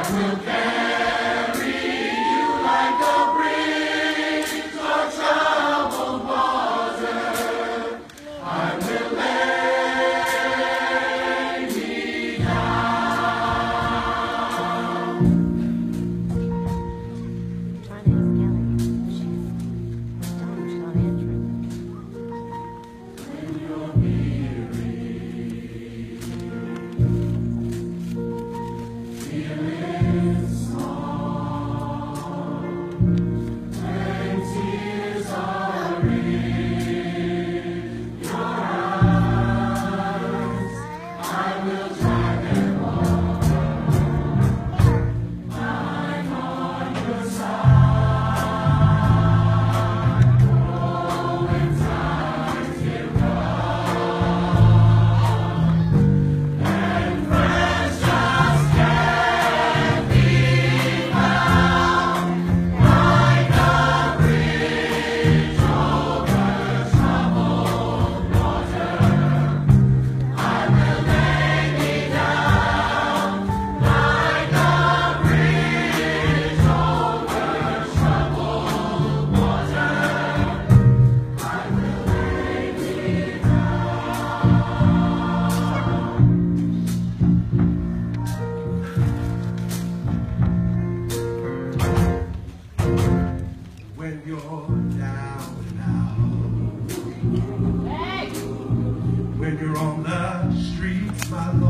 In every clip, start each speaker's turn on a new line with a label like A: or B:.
A: I will dance. free.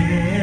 A: see.